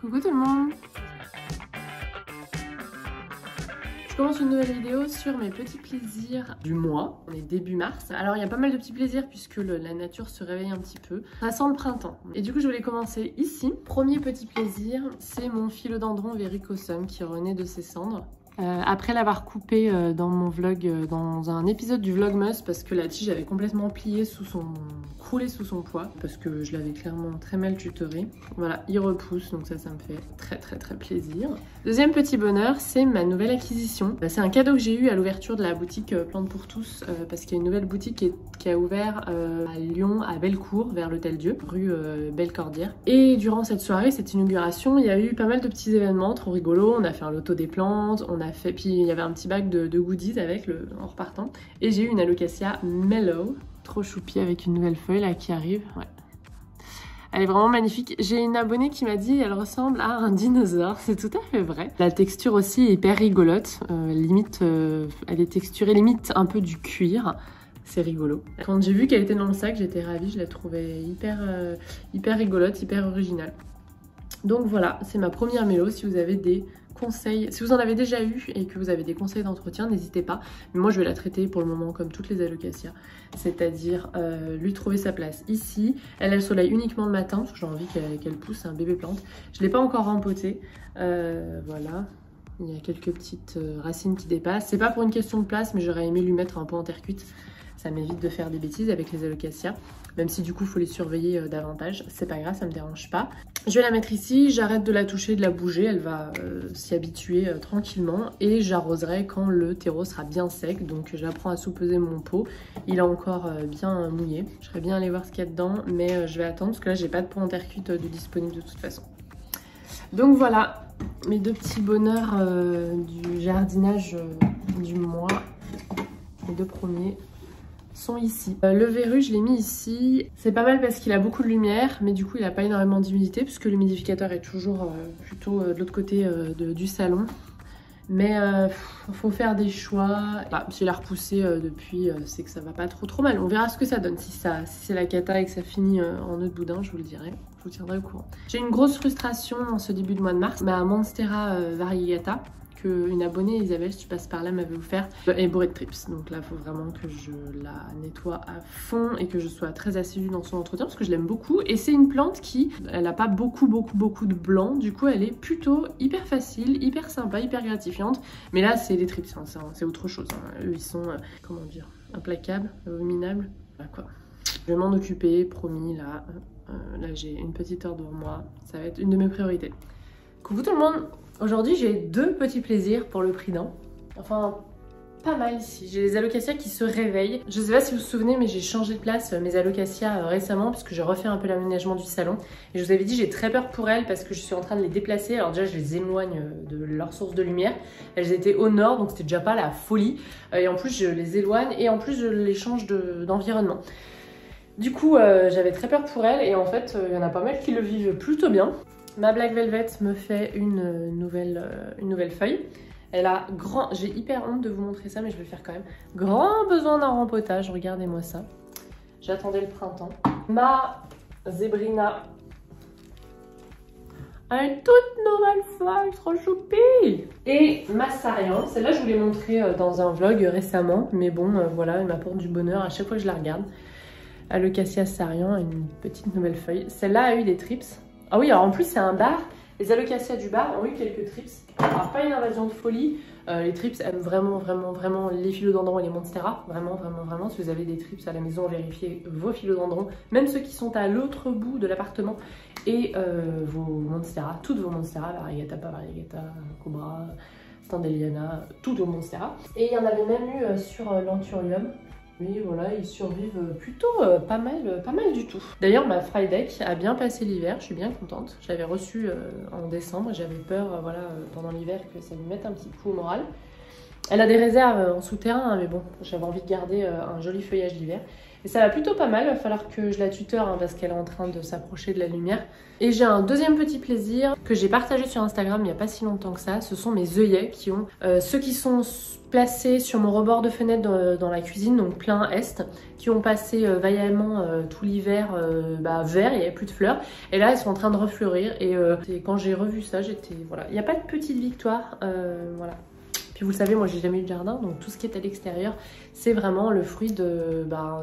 Coucou tout le monde Je commence une nouvelle vidéo sur mes petits plaisirs du mois. On est début mars. Alors il y a pas mal de petits plaisirs puisque la nature se réveille un petit peu. Ça sent le printemps. Et du coup je voulais commencer ici. Premier petit plaisir, c'est mon philodendron vericosum qui renaît de ses cendres. Euh, après l'avoir coupé euh, dans mon vlog, euh, dans un épisode du vlogmas, parce que la tige avait complètement plié sous son... sous son poids, parce que je l'avais clairement très mal tutoré. Voilà, il repousse, donc ça, ça me fait très très très plaisir. Deuxième petit bonheur, c'est ma nouvelle acquisition. C'est un cadeau que j'ai eu à l'ouverture de la boutique Plantes pour tous, parce qu'il y a une nouvelle boutique qui, qui a ouvert à Lyon, à Bellecour, vers l'Hôtel Dieu, rue Bellecordière. Et durant cette soirée, cette inauguration, il y a eu pas mal de petits événements trop rigolos. On a fait un loto des plantes, on a fait, puis il y avait un petit bac de, goodies avec le, en repartant. Et j'ai eu une alocasia Mellow, trop choupie avec une nouvelle feuille là qui arrive. Ouais. Elle est vraiment magnifique. J'ai une abonnée qui m'a dit elle ressemble à un dinosaure. C'est tout à fait vrai. La texture aussi est hyper rigolote. Euh, limite, euh, elle est texturée limite un peu du cuir. C'est rigolo. Quand j'ai vu qu'elle était dans le sac, j'étais ravie. Je la trouvais hyper, euh, hyper rigolote, hyper originale. Donc voilà, c'est ma première mélo. Si vous avez des conseils, si vous en avez déjà eu et que vous avez des conseils d'entretien, n'hésitez pas. Mais moi, je vais la traiter pour le moment comme toutes les alocasia, c'est-à-dire euh, lui trouver sa place ici. Elle a le soleil uniquement le matin, parce que j'ai envie qu'elle pousse un bébé plante. Je ne l'ai pas encore rempotée. Euh, voilà, il y a quelques petites euh, racines qui dépassent. C'est pas pour une question de place, mais j'aurais aimé lui mettre un pot en terre cuite. Ça m'évite de faire des bêtises avec les alocasia même si du coup il faut les surveiller euh, davantage, c'est pas grave, ça me dérange pas. Je vais la mettre ici, j'arrête de la toucher, de la bouger, elle va euh, s'y habituer euh, tranquillement. Et j'arroserai quand le terreau sera bien sec, donc j'apprends à sous-peser mon pot, il est encore bien mouillé. Je serais bien aller voir ce qu'il y a dedans, mais je vais attendre parce que là j'ai pas de pot en terre cuite de disponible de toute façon. Donc voilà, mes deux petits bonheurs du jardinage du mois, les deux premiers sont ici. Euh, le verru, je l'ai mis ici. C'est pas mal parce qu'il a beaucoup de lumière, mais du coup, il n'a pas énormément d'humidité puisque l'humidificateur est toujours euh, plutôt euh, de l'autre côté du salon. Mais faut faire des choix. Bah, si l'a repoussé depuis, c'est que ça va pas trop trop mal. On verra ce que ça donne. Si c'est la cata et que ça finit en nœud de boudin, je vous le dirai. Je vous tiendrai au courant. J'ai une grosse frustration en ce début de mois de mars. Ma Monstera variegata qu'une abonnée, Isabelle, si tu passes par là, m'avait offert, est bourrée de trips. Donc là, il faut vraiment que je la nettoie à fond et que je sois très assidue dans son entretien parce que je l'aime beaucoup. Et c'est une plante qui, elle n'a pas beaucoup, beaucoup, beaucoup de blanc. Du coup, elle est plutôt hyper facile, hyper sympa, hyper gratifiante. Mais là, c'est des trips, hein, c'est autre chose. Hein. Eux, ils sont, euh, comment dire, implacables, abominables. Voilà quoi. Je vais m'en occuper, promis, là. Euh, là, j'ai une petite heure devant moi. Ça va être une de mes priorités. Coucou tout le monde Aujourd'hui, j'ai deux petits plaisirs pour le prix d'un. Enfin, pas mal ici. J'ai les alocasias qui se réveillent. Je sais pas si vous vous souvenez, mais j'ai changé de place euh, mes alocasias euh, récemment puisque j'ai refait un peu l'aménagement du salon. Et je vous avais dit, j'ai très peur pour elles parce que je suis en train de les déplacer. Alors déjà, je les éloigne euh, de leur source de lumière. Elles étaient au nord, donc c'était déjà pas la folie. Et en plus, je les éloigne et en plus, je les change d'environnement. Du coup, j'avais très peur pour elles et en fait, il y en a pas mal qui le vivent plutôt bien. Ma Black Velvet me fait une nouvelle, euh, nouvelle feuille. Elle a grand... J'ai hyper honte de vous montrer ça, mais je vais faire quand même. Grand besoin d'un rempotage, regardez-moi ça. J'attendais le printemps. Ma Zebrina a une toute nouvelle feuille, trop choupie Et ma Sarian, celle-là je vous l'ai montrée euh, dans un vlog récemment, mais bon, euh, voilà, elle m'apporte du bonheur à chaque fois que je la regarde. Alocasia Sarian une petite nouvelle feuille. Celle-là a eu des trips, ah oui, alors en plus, c'est un bar. Les alocasias du bar ont eu quelques trips. Alors, pas une invasion de folie. Euh, les trips aiment vraiment, vraiment, vraiment les philodendrons et les monstera. Vraiment, vraiment, vraiment. Si vous avez des trips à la maison, vérifiez vos philodendrons. Même ceux qui sont à l'autre bout de l'appartement. Et euh, vos monstera. Toutes vos monstera. Variegata, pas variegata, cobra, standeliana. Toutes vos monstera. Et il y en avait même eu euh, sur l'anthurium. Mais voilà, ils survivent plutôt euh, pas mal, euh, pas mal du tout. D'ailleurs, ma Deck a bien passé l'hiver, je suis bien contente. Je l'avais reçue euh, en décembre, j'avais peur, voilà, pendant l'hiver que ça lui mette un petit coup au moral. Elle a des réserves en souterrain, hein, mais bon, j'avais envie de garder un joli feuillage d'hiver. Ça va plutôt pas mal, il va falloir que je la tuteur hein, parce qu'elle est en train de s'approcher de la lumière. Et j'ai un deuxième petit plaisir que j'ai partagé sur Instagram il n'y a pas si longtemps que ça. Ce sont mes œillets qui ont, euh, ceux qui sont placés sur mon rebord de fenêtre dans, la cuisine, donc plein est, qui ont passé euh, vaillamment euh, tout l'hiver bah, vert, il n'y avait plus de fleurs. Et là, elles sont en train de refleurir. Et, et quand j'ai revu ça, j'étais... Voilà, il n'y a pas de petite victoire. voilà, puis vous savez, moi j'ai jamais eu de jardin, donc tout ce qui est à l'extérieur, c'est vraiment le fruit de, ben,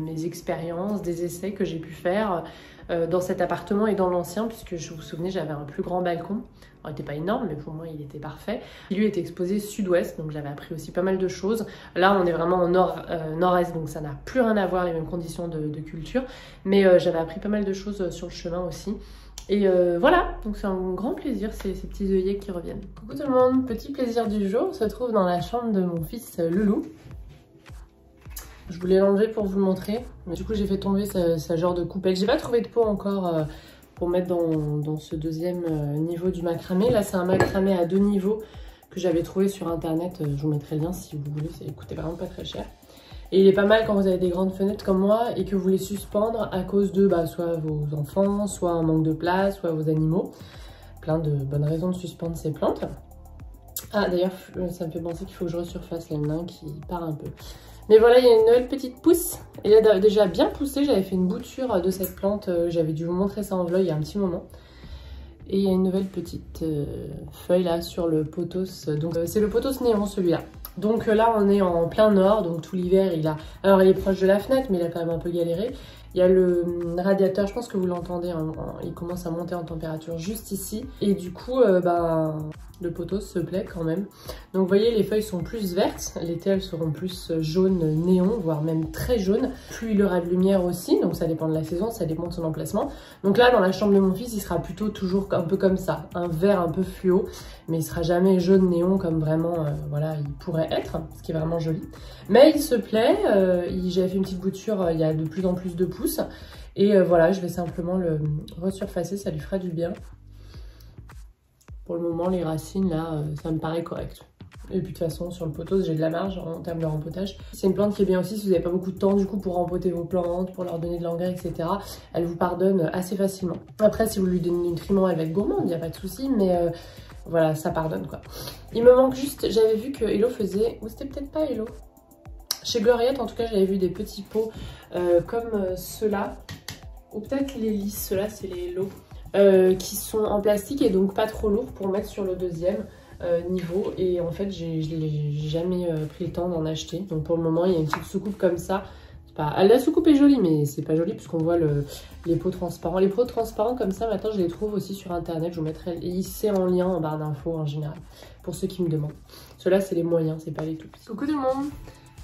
mes expériences, des essais que j'ai pu faire euh, dans cet appartement et dans l'ancien, puisque je vous souvenez, j'avais un plus grand balcon. Il n'était pas énorme, mais pour moi il était parfait. Il lui était exposé sud-ouest, donc j'avais appris aussi pas mal de choses. Là, on est vraiment en nord, euh, nord-est, donc ça n'a plus rien à voir, les mêmes conditions de, culture. Mais euh, j'avais appris pas mal de choses sur le chemin aussi. Et euh, voilà, donc c'est un grand plaisir ces, petits œillets qui reviennent. Coucou tout le monde, petit plaisir du jour, on se trouve dans la chambre de mon fils euh, Loulou. Je voulais l'enlever pour vous le montrer, mais du coup j'ai fait tomber sa, genre de coupelle. J'ai pas trouvé de peau encore euh, pour mettre dans, ce deuxième niveau du macramé. Là c'est un macramé à deux niveaux que j'avais trouvé sur internet, je vous mettrai le lien si vous voulez, ça coûtait vraiment pas très cher. Et il est pas mal quand vous avez des grandes fenêtres comme moi et que vous voulez suspendre à cause de bah, soit vos enfants, soit un manque de place, soit vos animaux. Plein de bonnes raisons de suspendre ces plantes. Ah d'ailleurs ça me fait penser qu'il faut que je resurface nain qui part un peu. Mais voilà, il y a une nouvelle petite pousse. Elle a déjà bien poussé. J'avais fait une bouture de cette plante. Euh, j'avais dû vous montrer ça en vlog il y a un petit moment. Et il y a une nouvelle petite euh, feuille là sur le potos. Donc euh, c'est le potos néon celui-là. Donc là, on est en plein nord, donc tout l'hiver, il a... Alors, il est proche de la fenêtre, mais il a quand même un peu galéré. Il y a le radiateur, je pense que vous l'entendez, hein, il commence à monter en température juste ici. Et du coup, euh, bah, le poteau se plaît quand même. Donc vous voyez, les feuilles sont plus vertes. L'été, elles seront plus jaunes néon, voire même très jaunes. Plus il aura de lumière aussi, donc ça dépend de la saison, ça dépend de son emplacement. Donc là, dans la chambre de mon fils, il sera plutôt toujours un peu comme ça. Un vert un peu fluo, mais il sera jamais jaune néon comme vraiment, euh, voilà, il pourrait être, ce qui est vraiment joli. Mais il se plaît. Euh, J'avais fait une petite bouture, euh, il y a de plus en plus de Et voilà, je vais simplement le resurfacer, ça lui fera du bien. Pour le moment, les racines, là, euh, ça me paraît correct. Et puis de toute façon, sur le poteau, j'ai de la marge en termes de rempotage. C'est une plante qui est bien aussi si vous n'avez pas beaucoup de temps du coup pour rempoter vos plantes, pour leur donner de l'engrais, etc. Elle vous pardonne assez facilement. Après, si vous lui donnez du nutriment, elle va être gourmande, il n'y a pas de souci, mais euh, voilà, ça pardonne quoi. Il me manque juste, j'avais vu que Hello faisait, ou c'était peut-être pas Hello. Chez Gloriette, en tout cas, j'avais vu des petits pots euh, comme ceux-là, ou peut-être les lisses, ceux-là, c'est les Hello. Euh, qui sont en plastique et donc pas trop lourds pour mettre sur le deuxième euh, niveau. Et en fait, j'ai jamais euh, pris le temps d'en acheter. Donc pour le moment, il y a une petite soucoupe comme ça. Pas... La soucoupe est jolie, mais c'est pas joli puisqu'on voit le... les pots transparents. Les pots transparents comme ça, maintenant, je les trouve aussi sur internet. Je vous mettrai ici en lien en barre d'infos en général, pour ceux qui me demandent. Ceux-là, c'est les moyens, c'est pas les tout petits. Coucou tout le monde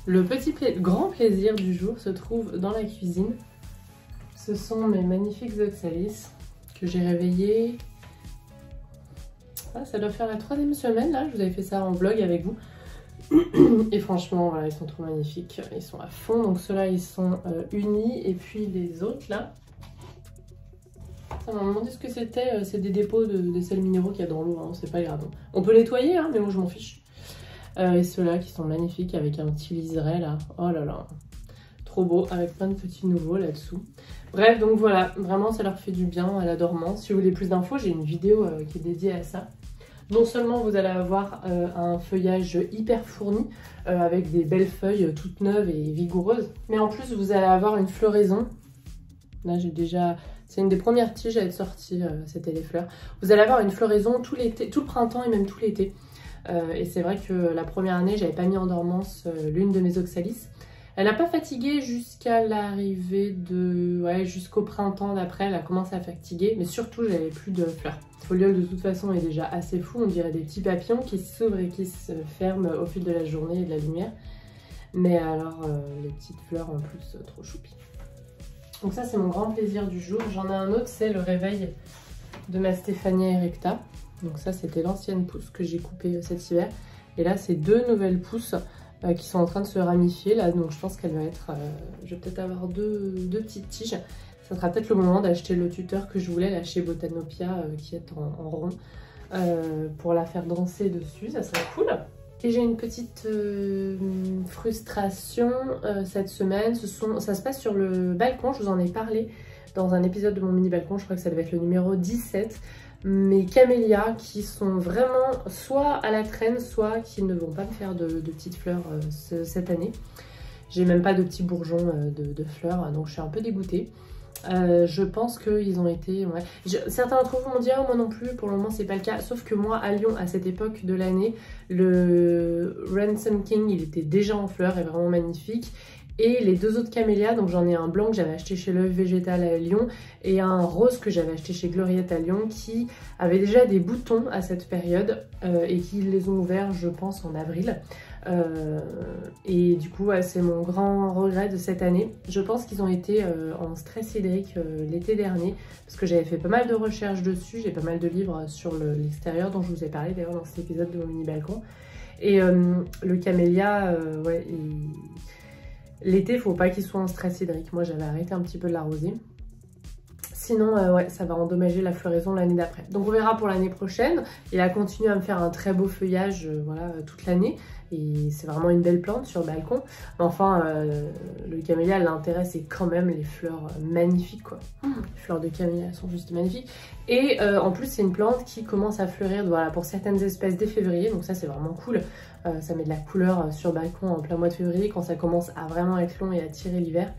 Le petit grand plaisir du jour se trouve dans la cuisine. Ce sont mes magnifiques Oxalis que j'ai réveillé. Ah, ça doit faire la troisième semaine là, je vous avais fait ça en vlog avec vous. Et franchement, voilà, ils sont trop magnifiques. Ils sont à fond. Donc ceux-là, ils sont euh, unis. Et puis les autres là. Ça m'a demandé ce que c'était. Euh, c'est des dépôts de, sels minéraux qu'il y a dans l'eau. Hein. C'est pas grave. On peut nettoyer, hein, mais moi je m'en fiche. Euh, et ceux-là qui sont magnifiques avec un petit liseré là. Oh là là. Trop beau. Avec plein de petits nouveaux là-dessous. Bref, donc voilà, vraiment ça leur fait du bien à la dormance. Si vous voulez plus d'infos, j'ai une vidéo euh, qui est dédiée à ça. Non seulement vous allez avoir euh, un feuillage hyper fourni, avec des belles feuilles toutes neuves et vigoureuses, mais en plus vous allez avoir une floraison. Là j'ai déjà... C'est une des premières tiges à être sortie, c'était les fleurs. Vous allez avoir une floraison tout l'été, tout le printemps et même tout l'été. Et c'est vrai que la première année, j'avais pas mis en dormance l'une de mes oxalis. Elle n'a pas fatigué jusqu'à l'arrivée de... Ouais, jusqu'au printemps d'après, elle a commencé à fatiguer, mais surtout, j'avais plus de fleurs. Le foliole, de toute façon, est déjà assez fou, on dirait des petits papillons qui s'ouvrent et qui se ferment au fil de la journée et de la lumière. Mais alors, euh, les petites fleurs en plus, euh, trop choupi. Donc ça, c'est mon grand plaisir du jour. J'en ai un autre, c'est le réveil de ma Stéphania erecta. Donc ça, c'était l'ancienne pousse que j'ai coupée euh, cet hiver. Et là, c'est deux nouvelles pousses euh, qui sont en train de se ramifier là. Donc je pense qu'elle va être... Euh, je vais peut-être avoir deux, petites tiges. Ça sera peut-être le moment d'acheter le tuteur que je voulais là chez Botanopia qui est en, rond pour la faire danser dessus. Ça serait cool. Et j'ai une petite frustration cette semaine. Ça se passe sur le balcon, je vous en ai parlé dans un épisode de mon mini balcon, je crois que ça devait être le numéro 17. Mes camélias qui sont vraiment soit à la traîne, soit qui ne vont pas me faire de, petites fleurs cette année. J'ai même pas de petits bourgeons de, de fleurs, donc je suis un peu dégoûtée. Euh, je pense qu'ils ont été... certains d'entre vous m'ont dit ah, moi non plus, pour le moment c'est pas le cas. Sauf que moi à Lyon, à cette époque de l'année, le Ransom King il était déjà en fleurs et vraiment magnifique. Et les deux autres camélias, donc j'en ai un blanc que j'avais acheté chez l'œuf végétal à Lyon et un rose que j'avais acheté chez Gloriette à Lyon qui avaient déjà des boutons à cette période euh, et qui les ont ouverts je pense en avril. Euh, et du coup, c'est mon grand regret de cette année. Je pense qu'ils ont été euh, en stress hydrique l'été dernier parce que j'avais fait pas mal de recherches dessus. J'ai pas mal de livres sur l'extérieur dont je vous ai parlé d'ailleurs dans cet épisode de mon mini balcon. Et le camélia, ouais, l'été, faut pas qu'il soit en stress hydrique. Moi, j'avais arrêté un petit peu de l'arroser. Sinon, ouais, ça va endommager la floraison l'année d'après. Donc on verra pour l'année prochaine. Il a continué à me faire un très beau feuillage voilà, toute l'année. Et c'est vraiment une belle plante sur le balcon. Mais enfin, euh, le camélia, l'intérêt, c'est quand même les fleurs magnifiques, quoi. Mmh. Les fleurs de camélia sont juste magnifiques. Et euh, en plus, c'est une plante qui commence à fleurir voilà, pour certaines espèces dès février. Donc ça, c'est vraiment cool. Euh, ça met de la couleur sur le balcon en plein mois de février quand ça commence à vraiment être long et à tirer l'hiver.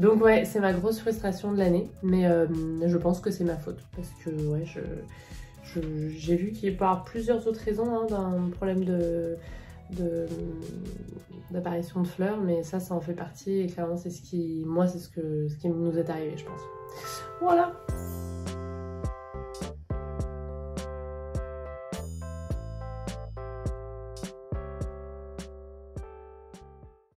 Donc ouais, c'est ma grosse frustration de l'année. Mais je pense que c'est ma faute. Parce que ouais, je... J'ai vu qu'il y a plusieurs autres raisons hein, d'un problème de, d'apparition de, fleurs, mais ça, ça en fait partie et clairement, c'est ce qui, moi, c'est ce, que, ce qui nous est arrivé, je pense. Voilà